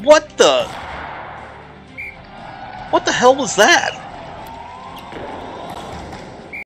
What the? What the hell was that?